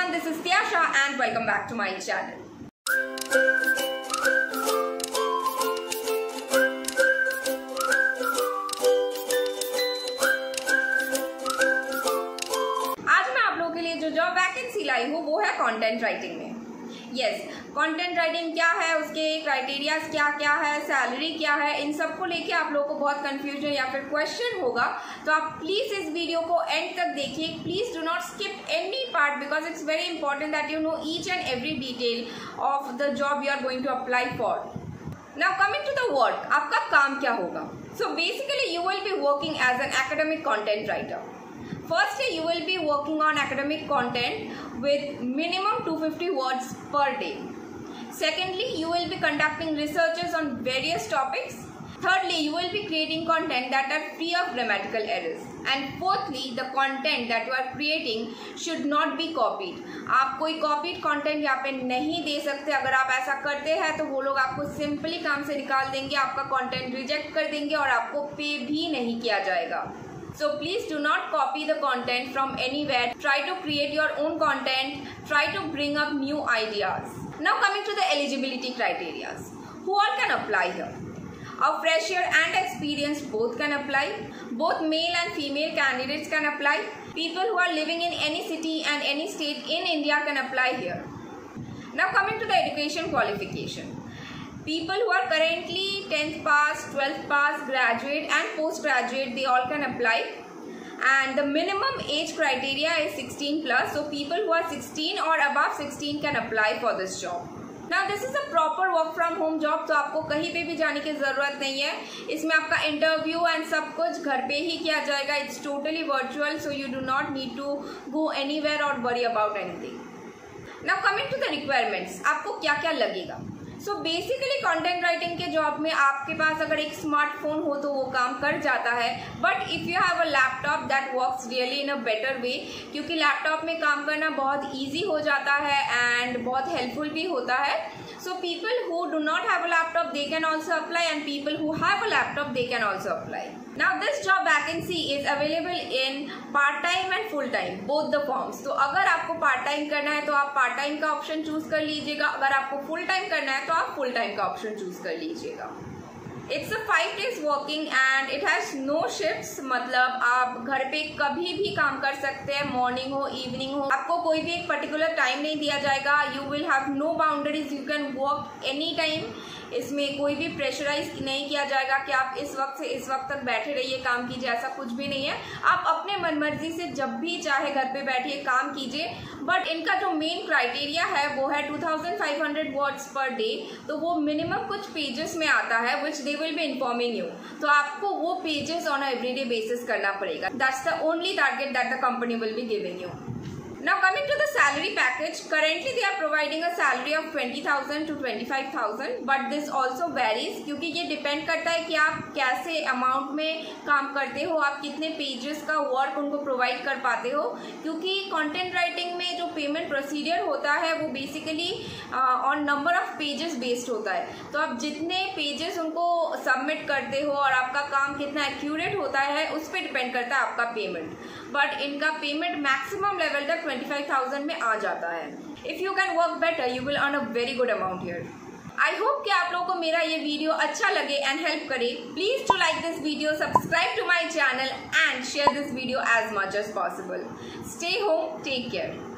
everyone, this is Tyasha and welcome back to my channel. आज मैं आप लोगों के लिए जो जॉब वैकेंसी लाई हूँ वो है कंटेंट राइटिंग में यस कंटेंट राइटिंग क्या है? उसके क्राइटेरियाज क्या क्या है? सैलरी क्या है? इन सबको लेके आप लोगों को बहुत कंफ्यूजन या फिर क्वेश्चन होगा। तो आप प्लीज़ इस वीडियो को एंड तक देखिए। Please do not skip any part because it's very important that you know each and every detail of the job you are going to apply for now coming to the work आपका काम क्या होगा? So basically you will be working as an academic content writer Firstly, you will be working on academic content with minimum 250 words per day. Secondly, you will be conducting researches on various topics. Thirdly, you will be creating content that are free of grammatical errors. And fourthly, the content that you are creating should not be copied. आप कोई copied content यहाँ पे नहीं दे सकते अगर आप ऐसा करते हैं तो वो लोग आपको सिंपली काम से निकाल देंगे आपका content reject कर देंगे और आपको पे भी नहीं किया जाएगा So please do not copy the content from anywhere. Try to create your own content. Try to bring up new ideas. Now coming to the eligibility criteria. Who all can apply here? A fresher and experienced both can apply. Both male and female candidates can apply. People who are living in any city and any state in India can apply here. Now coming to the education qualification people who are currently 10th pass 12th pass graduate and postgraduate they all can apply and the minimum age criteria is 16 plus so people who are 16 or above 16 can apply for this job now this is a proper work from home job तो आपको कहीं पे भी जाने की ज़रूरत नहीं है इसमें आपका इंटरव्यू एंड सब कुछ घर पे ही किया जाएगा it's totally virtual so you do not need to go anywhere और worry about anything now coming to the requirements आपको क्या क्या लगेगा सो बेसिकली कंटेंट राइटिंग के जॉब में आपके पास अगर एक स्मार्टफ़ोन हो तो वो काम कर जाता है. But if you have a laptop that works really in a better way क्योंकि लैपटॉप में काम करना बहुत ईजी हो जाता है एंड बहुत हेल्पफुल भी होता है. So people who do not have a laptop they can also apply and people who have a laptop they can also apply now this job vacancy is available in part time and full time both the forms तो अगर आपको part time करना है तो आप part time का option choose कर लीजिएगा अगर आपको फुल टाइम करना है तो आप फुल टाइम का ऑप्शन चूज़ कर लीजिएगा it's a five days working and it has no shift मतलब आप घर पे कभी भी काम कर सकते हैं मॉर्निंग हो इवनिंग हो। आपको कोई भी एक पर्टिकुलर टाइम नहीं दिया जाएगा। You will have no boundaries you can work any time इसमें कोई भी प्रेशराइज नहीं किया जाएगा कि आप इस वक्त से इस वक्त तक बैठे रहिए, काम कीजिए, ऐसा कुछ भी नहीं है। आप अपने मन मर्ज़ी से जब भी चाहे घर पे बैठिए, काम कीजिए। बट इनका जो मेन क्राइटेरिया है, वो है 2500 वर्ड्स पर डे तो वो मिनिमम कुछ पेजेस में आता है which they will be informing you तो आपको वो पेजेस ऑन एवरीडे बेसिस करना पड़ेगा। That's the only target that the company will be giving you Now, coming to the salary package, currently they are providing a salary of 20,000 to 25,000 but this also varies क्योंकि ये depend करता है कि आप कैसे amount में काम करते हो आप कितने pages का work उनको provide कर पाते हो क्योंकि content writing में जो payment procedure होता है वो basically uh, on number of pages based होता है तो आप जितने pages उनको submit करते हो और आपका काम कितना accurate होता है उस पर depend करता है आपका payment बट इनका payment maximum level तक ट्वेंटी फाइव थाउज़ेंड में आ जाता है। If you can work better you will earn a very good amount here I hope कि आप लोगों को मेरा ये वीडियो अच्छा लगे एंड हेल्प करे। Please to like this video subscribe to my channel and share this video as much as possible stay home take care